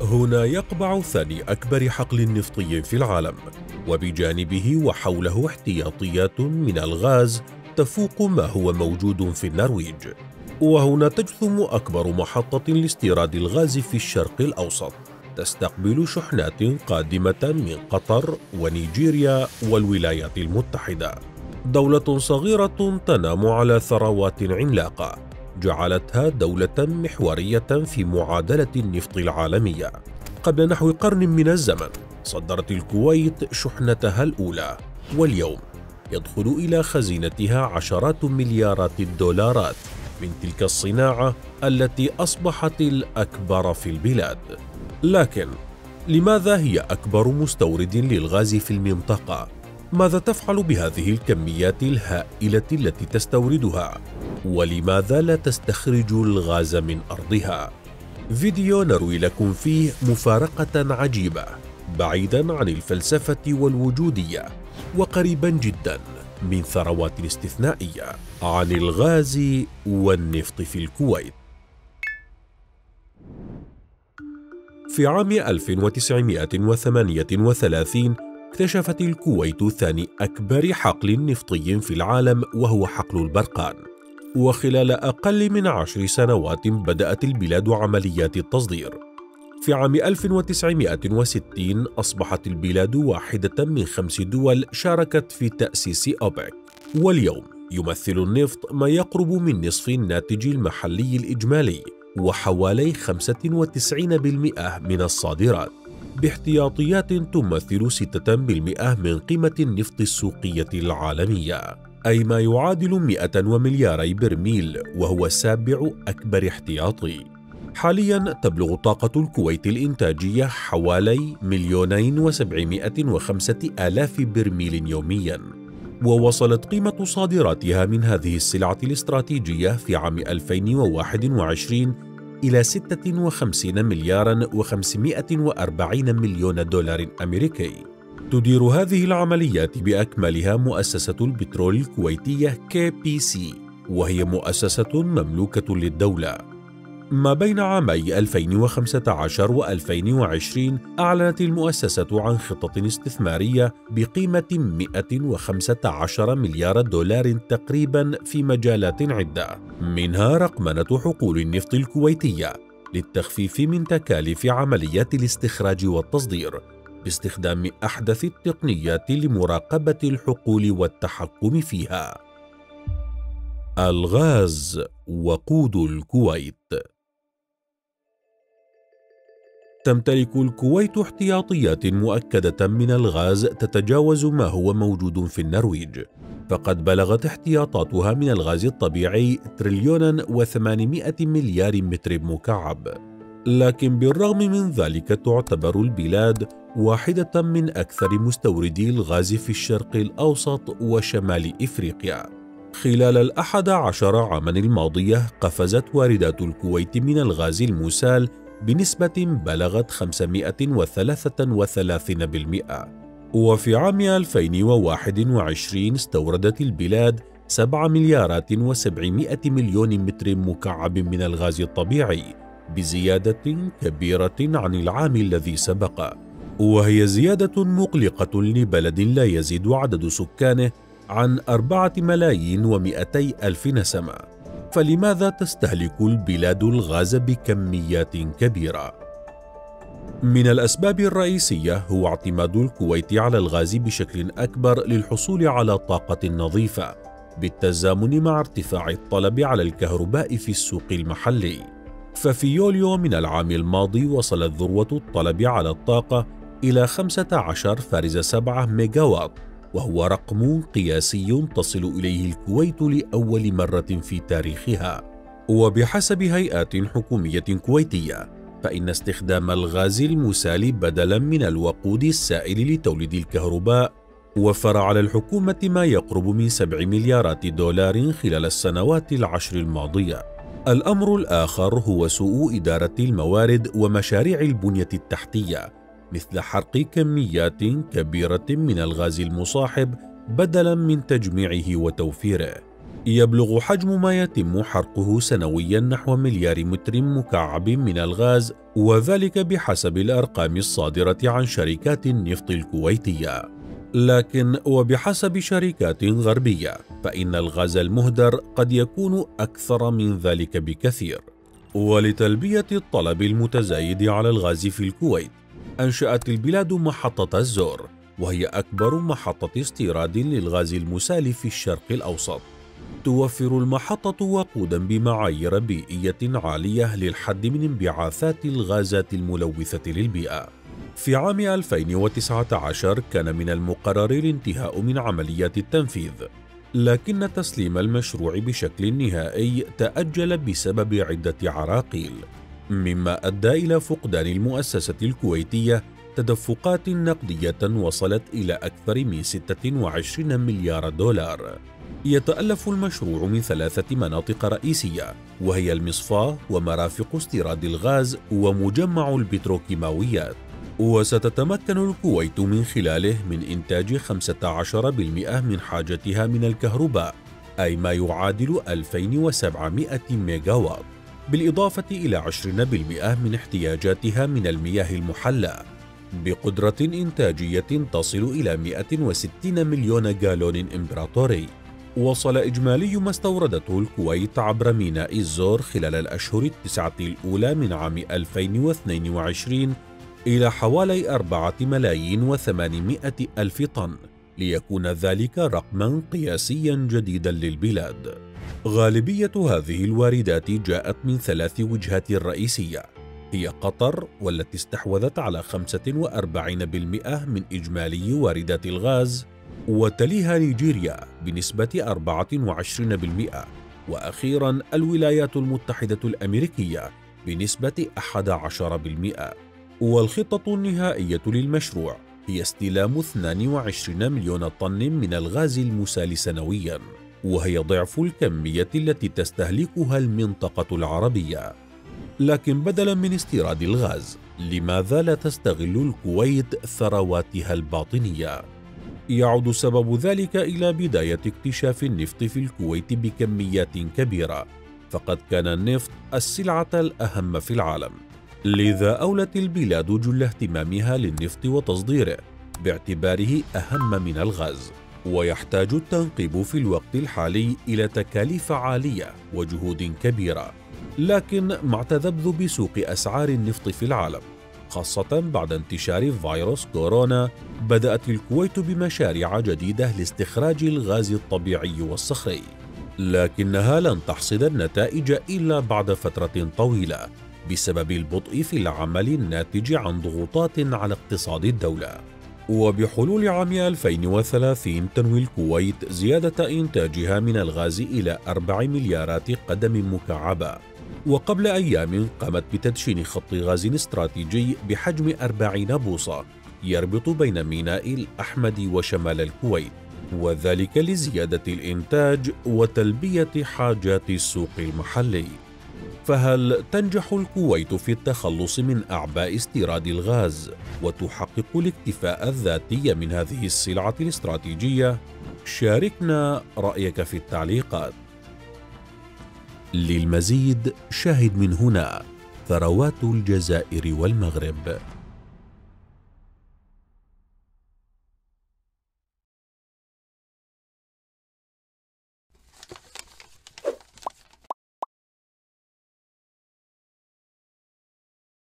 هنا يقبع ثاني أكبر حقل نفطي في العالم وبجانبه وحوله احتياطيات من الغاز تفوق ما هو موجود في النرويج. وهنا تجثم أكبر محطة لاستيراد الغاز في الشرق الأوسط. تستقبل شحنات قادمة من قطر ونيجيريا والولايات المتحدة. دولة صغيرة تنام على ثروات عملاقة. جعلتها دولة محورية في معادلة النفط العالمية. قبل نحو قرن من الزمن صدرت الكويت شحنتها الأولى، واليوم يدخل إلى خزينتها عشرات مليارات الدولارات من تلك الصناعة التي أصبحت الأكبر في البلاد. لكن لماذا هي أكبر مستورد للغاز في المنطقة؟ ماذا تفعل بهذه الكميات الهائلة التي تستوردها؟ ولماذا لا تستخرج الغاز من أرضها؟ فيديو نروي لكم فيه مفارقة عجيبة بعيدا عن الفلسفة والوجودية وقريبا جدا من ثروات استثنائية عن الغاز والنفط في الكويت في عام 1938 اكتشفت الكويت ثاني أكبر حقل نفطي في العالم وهو حقل البرقان. وخلال أقل من عشر سنوات بدأت البلاد عمليات التصدير. في عام 1960 أصبحت البلاد واحدة من خمس دول شاركت في تأسيس أوبك. واليوم يمثل النفط ما يقرب من نصف الناتج المحلي الإجمالي وحوالي 95% من الصادرات. باحتياطيات تمثل 6% من قيمة النفط السوقية العالمية أي ما يعادل 100 وملياري برميل وهو سابع أكبر احتياطي. حاليا تبلغ طاقة الكويت الإنتاجية حوالي مليونين وسبعمائة وخمسة آلاف برميل يوميا. ووصلت قيمة صادراتها من هذه السلعة الاستراتيجية في عام 2021 إلى 56 مليارا و540 مليون دولار أمريكي. تدير هذه العمليات بأكملها مؤسسة البترول الكويتية KPC وهي مؤسسة مملوكة للدولة. ما بين عامي 2015 و 2020 أعلنت المؤسسة عن خطط استثمارية بقيمة 115 مليار دولار تقريبا في مجالات عدة منها رقمنة حقول النفط الكويتية للتخفيف من تكاليف عمليات الاستخراج والتصدير باستخدام أحدث التقنيات لمراقبة الحقول والتحكم فيها. الغاز وقود الكويت تمتلك الكويت احتياطيات مؤكدة من الغاز تتجاوز ما هو موجود في النرويج. فقد بلغت احتياطاتها من الغاز الطبيعي تريليونا وثمانمائة مليار متر مكعب. لكن بالرغم من ذلك تعتبر البلاد واحدة من أكثر مستوردي الغاز في الشرق الأوسط وشمال إفريقيا. خلال الأحد عشر عاما الماضية قفزت واردات الكويت من الغاز المسال بنسبة بلغت 533% وفي عام 2021 استوردت البلاد 7 مليارات و700 مليون متر مكعب من الغاز الطبيعي بزيادة كبيرة عن العام الذي سبق. وهي زيادة مقلقة لبلد لا يزيد عدد سكانه عن أربعة ملايين ومئتي ألف نسمة فلماذا تستهلك البلاد الغاز بكميات كبيرة؟ من الأسباب الرئيسية هو اعتماد الكويت على الغاز بشكل أكبر للحصول على طاقة نظيفة بالتزامن مع ارتفاع الطلب على الكهرباء في السوق المحلي. ففي يوليو من العام الماضي وصلت ذروة الطلب على الطاقة إلى 15.7 ميجاوات. وهو رقم قياسي تصل إليه الكويت لأول مرة في تاريخها. وبحسب هيئات حكومية كويتية فإن استخدام الغاز المسال بدلا من الوقود السائل لتوليد الكهرباء. وفر على الحكومة ما يقرب من سبع مليارات دولار خلال السنوات العشر الماضية. الأمر الآخر هو سوء إدارة الموارد ومشاريع البنية التحتية. مثل حرق كميات كبيرة من الغاز المصاحب بدلا من تجميعه وتوفيره. يبلغ حجم ما يتم حرقه سنويا نحو مليار متر مكعب من الغاز وذلك بحسب الأرقام الصادرة عن شركات النفط الكويتية. لكن وبحسب شركات غربية فإن الغاز المهدر قد يكون أكثر من ذلك بكثير. ولتلبية الطلب المتزايد على الغاز في الكويت أنشأت البلاد محطة الزور وهي أكبر محطة استيراد للغاز المسال في الشرق الأوسط توفر المحطة وقودا بمعايير بيئية عالية للحد من انبعاثات الغازات الملوثة للبيئة. في عام 2019 كان من المقرر الانتهاء من عمليات التنفيذ، لكن تسليم المشروع بشكل نهائي تأجل بسبب عدة عراقيل، مما أدى إلى فقدان المؤسسة الكويتية تدفقات نقدية وصلت إلى أكثر من 26 مليار دولار. يتألف المشروع من ثلاثة مناطق رئيسية وهي المصفاة ومرافق استيراد الغاز ومجمع البتروكيماويات وستتمكن الكويت من خلاله من إنتاج 15% من حاجتها من الكهرباء أي ما يعادل 2700 ميجاوات بالإضافة إلى 20% من احتياجاتها من المياه المحلى بقدرة إنتاجية تصل إلى 160 مليون جالون إمبراطوري. وصل إجمالي ما استوردته الكويت عبر ميناء الزور خلال الأشهر التسعة الأولى من عام 2022 إلى حوالي أربعة ملايين وثمانمائة ألف طن ليكون ذلك رقما قياسيا جديدا للبلاد. غالبية هذه الواردات جاءت من ثلاث وجهات رئيسية هي قطر والتي استحوذت على 45% من إجمالي واردات الغاز وتليها نيجيريا بنسبة 24% وأخيرا الولايات المتحدة الأمريكية بنسبة 11% والخطة النهائية للمشروع هي استلام 22 مليون طن من الغاز المسال سنويا وهي ضعف الكمية التي تستهلكها المنطقة العربية. لكن بدلا من استيراد الغاز لماذا لا تستغل الكويت ثرواتها الباطنية؟ يعود سبب ذلك إلى بداية اكتشاف النفط في الكويت بكميات كبيرة فقد كان النفط السلعة الأهم في العالم. لذا أولت البلاد جل اهتمامها للنفط وتصديره باعتباره أهم من الغاز. ويحتاج التنقيب في الوقت الحالي إلى تكاليف عالية وجهود كبيرة لكن مع تذبذب سوق أسعار النفط في العالم خاصة بعد انتشار فيروس كورونا بدأت الكويت بمشاريع جديدة لاستخراج الغاز الطبيعي والصخري. لكنها لن تحصد النتائج إلا بعد فترة طويلة بسبب البطء في العمل الناتج عن ضغوطات على اقتصاد الدولة. وبحلول عام 2030 تنوي الكويت زيادة إنتاجها من الغاز إلى 4 مليارات قدم مكعبة. وقبل أيام قامت بتدشين خط غاز استراتيجي بحجم 40 بوصة يربط بين ميناء الأحمد وشمال الكويت وذلك لزيادة الإنتاج وتلبية حاجات السوق المحلي. فهل تنجح الكويت في التخلص من أعباء استيراد الغاز وتحقق الاكتفاء الذاتي من هذه السلعة الاستراتيجية؟ شاركنا رأيك في التعليقات للمزيد شاهد من هنا ثروات الجزائر والمغرب